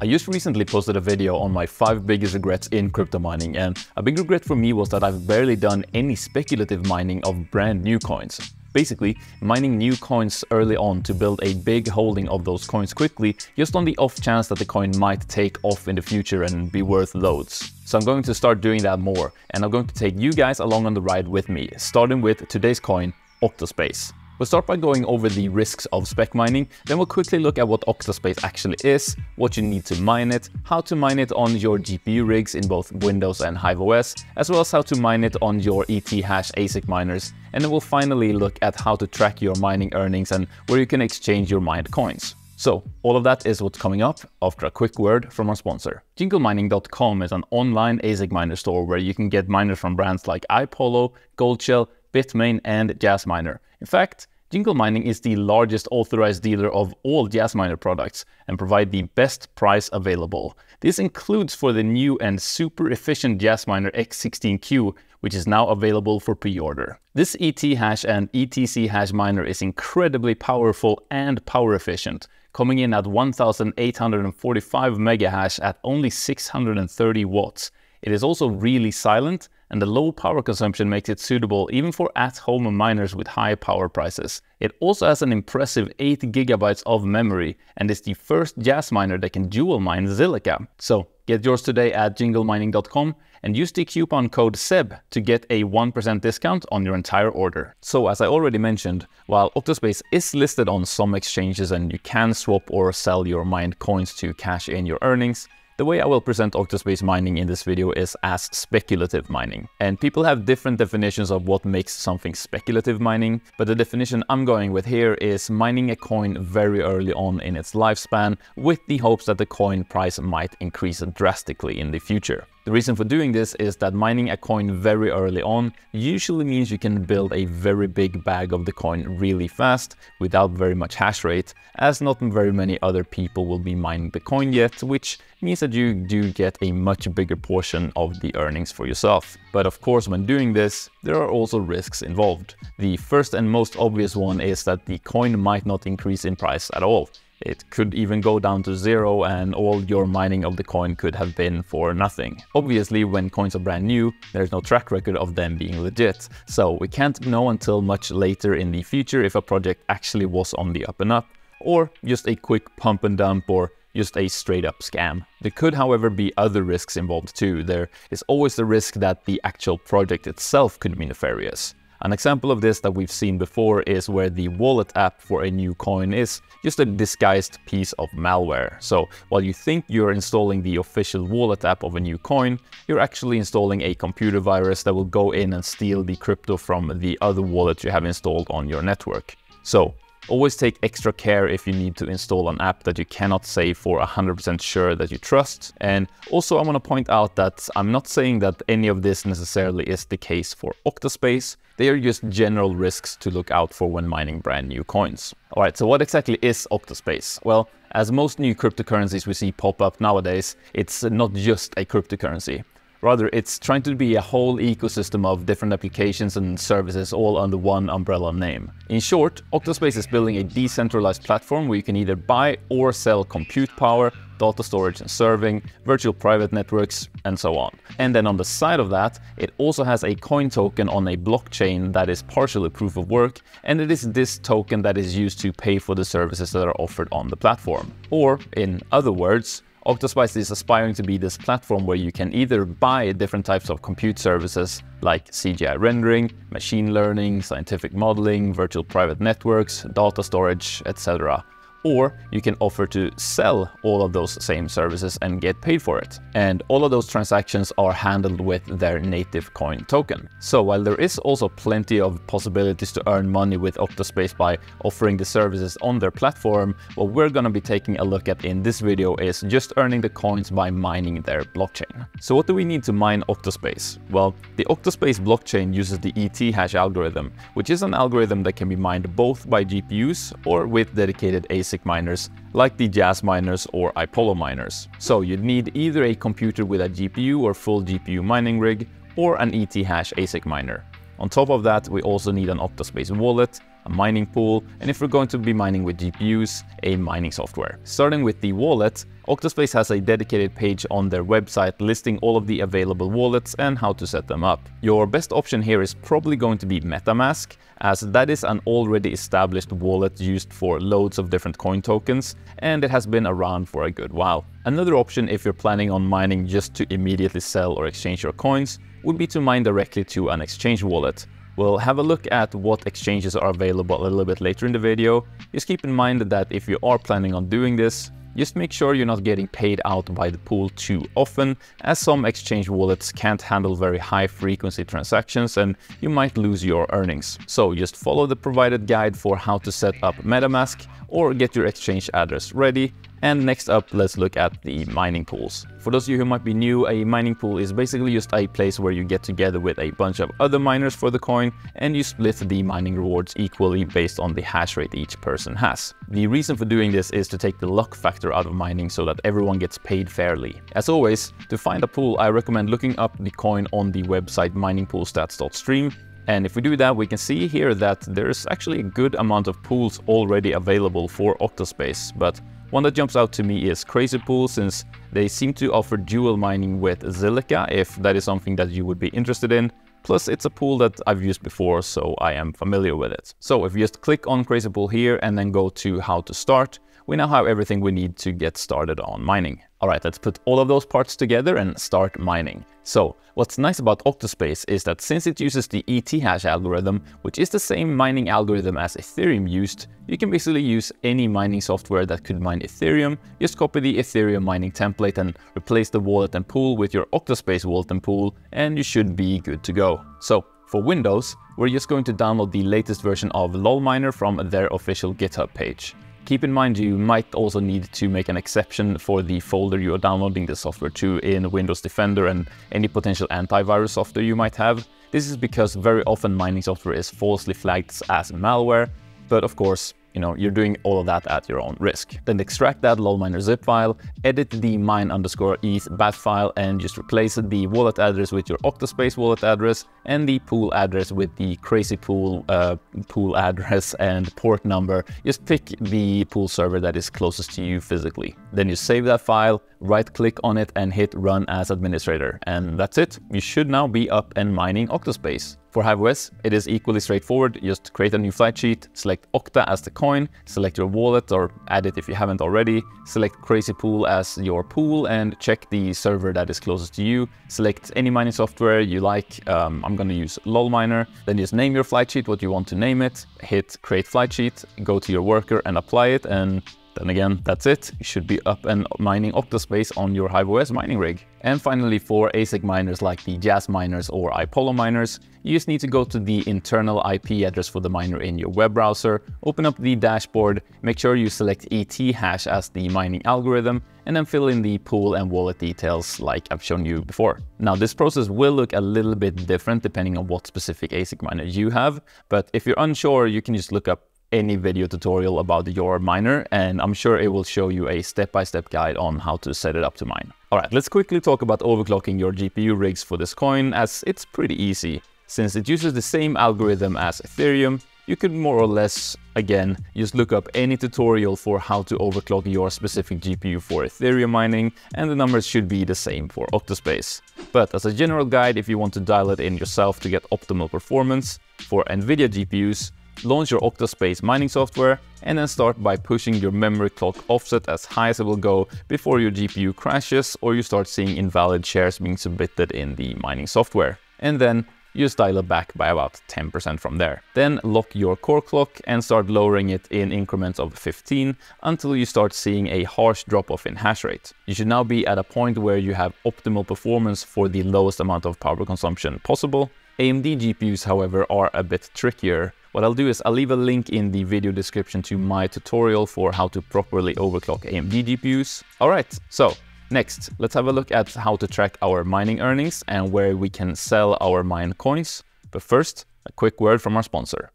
I just recently posted a video on my 5 biggest regrets in crypto mining and a big regret for me was that I've barely done any speculative mining of brand new coins. Basically, mining new coins early on to build a big holding of those coins quickly, just on the off chance that the coin might take off in the future and be worth loads. So I'm going to start doing that more, and I'm going to take you guys along on the ride with me, starting with today's coin, Octaspace. We'll start by going over the risks of spec mining, then we'll quickly look at what Octaspace actually is, what you need to mine it, how to mine it on your GPU rigs in both Windows and HiveOS, as well as how to mine it on your ETH ASIC miners, and then we'll finally look at how to track your mining earnings and where you can exchange your mined coins. So, all of that is what's coming up after a quick word from our sponsor. JingleMining.com is an online ASIC miner store where you can get miners from brands like iPollo, Goldshell, Bitmain, and Jasminer. In fact, Jingle Mining is the largest authorized dealer of all Jasminer products and provide the best price available. This includes for the new and super efficient Jasminer X16Q, which is now available for pre-order. This Ethash and Etchash miner is incredibly powerful and power efficient, coming in at 1845 mega hash at only 630 watts. It is also really silent and the low power consumption makes it suitable even for at-home miners with high power prices. It also has an impressive 8 gigabytes of memory and is the first Jasminer that can dual mine Zilliqa. So get yours today at jinglemining.com and use the coupon code SEB to get a 1% discount on your entire order. So as I already mentioned, while Octaspace is listed on some exchanges and you can swap or sell your mined coins to cash in your earnings, the way I will present Octaspace mining in this video is as speculative mining. And people have different definitions of what makes something speculative mining, but the definition I'm going with here is mining a coin very early on in its lifespan with the hopes that the coin price might increase drastically in the future. The reason for doing this is that mining a coin very early on usually means you can build a very big bag of the coin really fast without very much hash rate, as not very many other people will be mining the coin yet, which means that you do get a much bigger portion of the earnings for yourself. But of course, when doing this, there are also risks involved. The first and most obvious one is that the coin might not increase in price at all. It could even go down to zero and all your mining of the coin could have been for nothing. Obviously, when coins are brand new, there's no track record of them being legit, so we can't know until much later in the future if a project actually was on the up and up, or just a quick pump and dump or just a straight up scam. There could however be other risks involved too. There is always the risk that the actual project itself could be nefarious. An example of this that we've seen before is where the wallet app for a new coin is just a disguised piece of malware. So while you think you're installing the official wallet app of a new coin, you're actually installing a computer virus that will go in and steal the crypto from the other wallet you have installed on your network. So Always take extra care if you need to install an app that you cannot say for 100% sure that you trust. And also I want to point out that I'm not saying that any of this necessarily is the case for Octaspace. They are just general risks to look out for when mining brand new coins. Alright, so what exactly is Octaspace? Well, as most new cryptocurrencies we see pop up nowadays, it's not just a cryptocurrency. Rather, it's trying to be a whole ecosystem of different applications and services all under one umbrella name. In short, Octaspace is building a decentralized platform where you can either buy or sell compute power, data storage and serving, virtual private networks, and so on. And then on the side of that, it also has a coin token on a blockchain that is partially proof of work, and it is this token that is used to pay for the services that are offered on the platform. Or, in other words, Octaspace is aspiring to be this platform where you can either buy different types of compute services like CGI rendering, machine learning, scientific modeling, virtual private networks, data storage, etc or you can offer to sell all of those same services and get paid for it. And all of those transactions are handled with their native coin token. So while there is also plenty of possibilities to earn money with Octaspace by offering the services on their platform, what we're going to be taking a look at in this video is just earning the coins by mining their blockchain. So what do we need to mine Octaspace? Well, the Octaspace blockchain uses the ET hash algorithm, which is an algorithm that can be mined both by GPUs or with dedicated ASIC ASIC miners like the Jasminers or iPollo miners. So you'd need either a computer with a GPU or full GPU mining rig or an ETH ASIC miner. On top of that, we also need an Octaspace wallet, a mining pool, and if we're going to be mining with GPUs, a mining software. Starting with the wallet, Octaspace has a dedicated page on their website listing all of the available wallets and how to set them up. Your best option here is probably going to be MetaMask, as that is an already established wallet used for loads of different coin tokens, and it has been around for a good while. Another option if you're planning on mining just to immediately sell or exchange your coins would be to mine directly to an exchange wallet. We'll have a look at what exchanges are available a little bit later in the video. Just keep in mind that if you are planning on doing this, just make sure you're not getting paid out by the pool too often, as some exchange wallets can't handle very high frequency transactions and you might lose your earnings. So just follow the provided guide for how to set up MetaMask or get your exchange address ready and next up, let's look at the mining pools. For those of you who might be new, a mining pool is basically just a place where you get together with a bunch of other miners for the coin and you split the mining rewards equally based on the hash rate each person has. The reason for doing this is to take the luck factor out of mining so that everyone gets paid fairly. As always, to find a pool, I recommend looking up the coin on the website miningpoolstats.stream and if we do that, we can see here that there's actually a good amount of pools already available for Octaspace, but one that jumps out to me is Crazy Pool since they seem to offer dual mining with Zilliqa if that is something that you would be interested in. Plus it's a pool that I've used before so I am familiar with it. So if you just click on Crazy Pool here and then go to how to start, we now have everything we need to get started on mining. Alright, let's put all of those parts together and start mining. So, what's nice about Octaspace is that since it uses the ETHash algorithm, which is the same mining algorithm as Ethereum used, you can basically use any mining software that could mine Ethereum, just copy the Ethereum mining template and replace the wallet and pool with your Octaspace wallet and pool, and you should be good to go. So, for Windows, we're just going to download the latest version of lolminer from their official GitHub page. Keep in mind you might also need to make an exception for the folder you are downloading the software to in Windows Defender and any potential antivirus software you might have. This is because very often mining software is falsely flagged as malware, but of course you know, you're doing all of that at your own risk. Then extract that lolminer zip file, edit the mine underscore eth bat file, and just replace the wallet address with your Octaspace wallet address and the pool address with the crazy pool uh, pool address and port number. Just pick the pool server that is closest to you physically. Then you save that file, right click on it and hit run as administrator. And that's it. You should now be up and mining Octaspace. For HiveOS, it is equally straightforward. Just create a new flight sheet, select Okta as the coin, select your wallet or add it if you haven't already, select Crazy Pool as your pool and check the server that is closest to you. Select any mining software you like. Um, I'm going to use lolminer. Then just name your flight sheet what you want to name it, hit create flight sheet, go to your worker and apply it and then again, that's it. You should be up and mining Octaspace on your HiveOS mining rig. And finally, for ASIC miners like the Jasminers or iPollo miners, you just need to go to the internal IP address for the miner in your web browser, open up the dashboard, make sure you select ETHash as the mining algorithm, and then fill in the pool and wallet details like I've shown you before. Now this process will look a little bit different depending on what specific ASIC miner you have, but if you're unsure, you can just look up any video tutorial about your miner and I'm sure it will show you a step-by-step -step guide on how to set it up to mine. Alright, let's quickly talk about overclocking your GPU rigs for this coin as it's pretty easy. Since it uses the same algorithm as Ethereum, you could more or less, again, just look up any tutorial for how to overclock your specific GPU for Ethereum mining, and the numbers should be the same for Octaspace. But as a general guide, if you want to dial it in yourself to get optimal performance, for NVIDIA GPUs, launch your Octaspace mining software, and then start by pushing your memory clock offset as high as it will go before your GPU crashes or you start seeing invalid shares being submitted in the mining software. And then you dial it back by about 10% from there. Then lock your core clock and start lowering it in increments of 15 until you start seeing a harsh drop off in hash rate. You should now be at a point where you have optimal performance for the lowest amount of power consumption possible. AMD GPUs, however, are a bit trickier what I'll do is I'll leave a link in the video description to my tutorial for how to properly overclock AMD GPUs. Alright, so next, let's have a look at how to track our mining earnings and where we can sell our mined coins. But first, a quick word from our sponsor.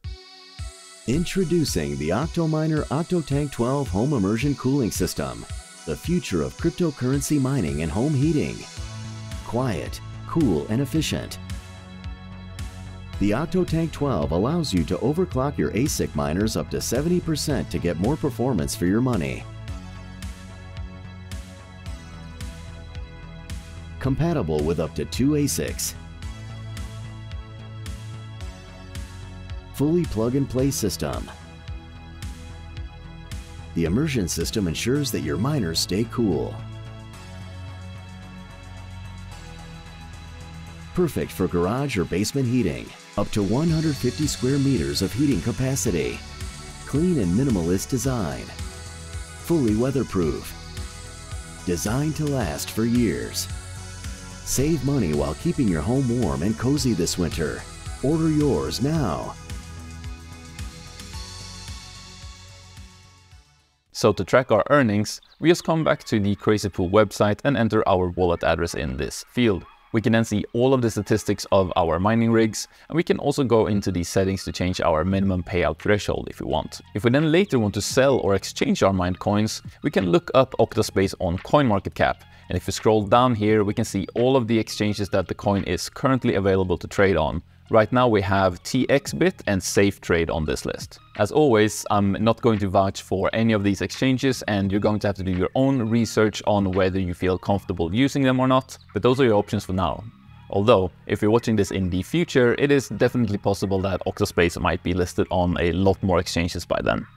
Introducing the Octominer OctoTank 12 Home Immersion Cooling System, the future of cryptocurrency mining and home heating. Quiet, cool, and efficient The OctoTank 12 allows you to overclock your ASIC miners up to 70% to get more performance for your money. Compatible with up to two ASICs. Fully plug-and-play system. The immersion system ensures that your miners stay cool. Perfect for garage or basement heating. Up to 150 square meters of heating capacity. Clean and minimalist design. Fully weatherproof. Designed to last for years. Save money while keeping your home warm and cozy this winter. Order yours now. So to track our earnings, we just come back to the Crazy Pool website and enter our wallet address in this field. We can then see all of the statistics of our mining rigs, and we can also go into the settings to change our minimum payout threshold if we want. If we then later want to sell or exchange our mined coins, we can look up Octaspace on CoinMarketCap, and if we scroll down here, we can see all of the exchanges that the coin is currently available to trade on. Right now we have TXBit and SafeTrade on this list. As always, I'm not going to vouch for any of these exchanges and you're going to have to do your own research on whether you feel comfortable using them or not, but those are your options for now. Although, if you're watching this in the future, it is definitely possible that Octaspace might be listed on a lot more exchanges by then.